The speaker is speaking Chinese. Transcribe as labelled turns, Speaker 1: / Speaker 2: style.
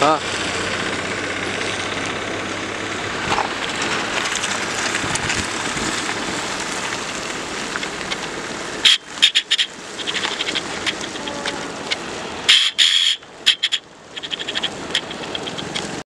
Speaker 1: 啊。